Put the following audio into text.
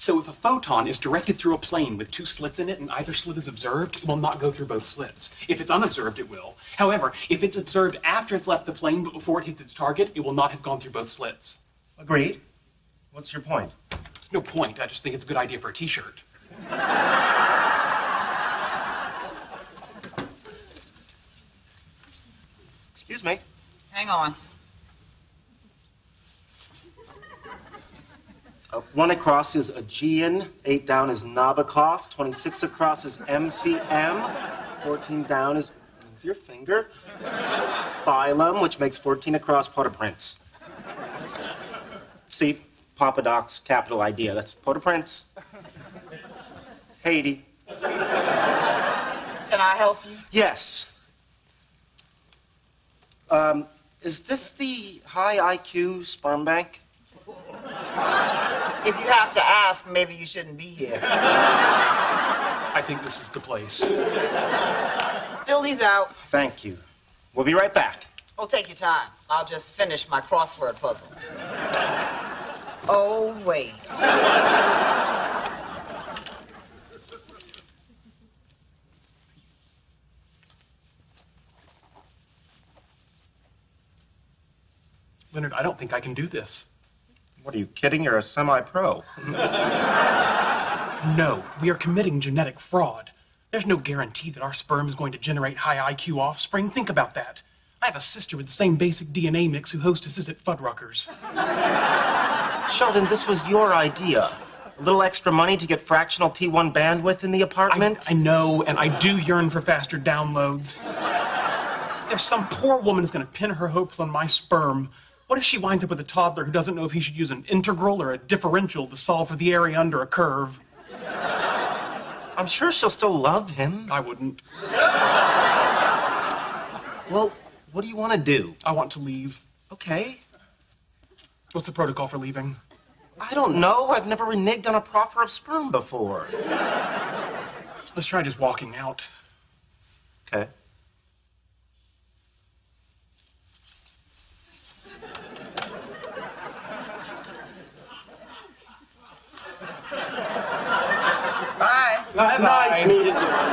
So if a photon is directed through a plane with two slits in it and either slit is observed, it will not go through both slits. If it's unobserved, it will. However, if it's observed after it's left the plane but before it hits its target, it will not have gone through both slits. Agreed. What's your point? There's no point. I just think it's a good idea for a t-shirt. Excuse me. Hang on. Uh, one across is Aegean, eight down is Nabokov, 26 across is MCM, 14 down is, move your finger, Phylum, which makes 14 across Port-au-Prince. See, Papa Doc's capital idea. That's Port-au-Prince. Haiti. Can I help you? Yes. Um, is this the high IQ sperm bank? If you have to ask, maybe you shouldn't be here. I think this is the place. Fill these out. Thank you. We'll be right back. Oh, take your time. I'll just finish my crossword puzzle. Oh, wait. Leonard, I don't think I can do this. What are you kidding? You're a semi-pro. No, we are committing genetic fraud. There's no guarantee that our sperm is going to generate high IQ offspring. Think about that. I have a sister with the same basic DNA mix who hostesses at Fuddruckers. Sheldon, this was your idea. A little extra money to get fractional T1 bandwidth in the I, apartment? I know, and I do yearn for faster downloads. There's some poor woman who's going to pin her hopes on my sperm. What if she winds up with a toddler who doesn't know if he should use an integral or a differential to solve for the area under a curve? I'm sure she'll still love him. I wouldn't. Well, what do you want to do? I want to leave. Okay. What's the protocol for leaving? I don't know. I've never reneged on a proffer of sperm before. Let's try just walking out. Okay. Bye. Nice meeting you.